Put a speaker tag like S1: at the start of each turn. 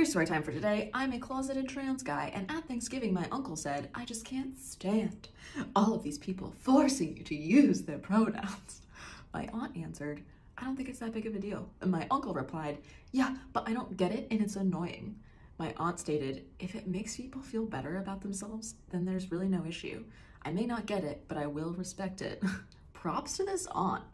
S1: Quick story time for today. I'm a closeted trans guy, and at Thanksgiving, my uncle said, I just can't stand all of these people forcing you to use their pronouns. My aunt answered, I don't think it's that big of a deal. And my uncle replied, Yeah, but I don't get it and it's annoying. My aunt stated, If it makes people feel better about themselves, then there's really no issue. I may not get it, but I will respect it. Props to this aunt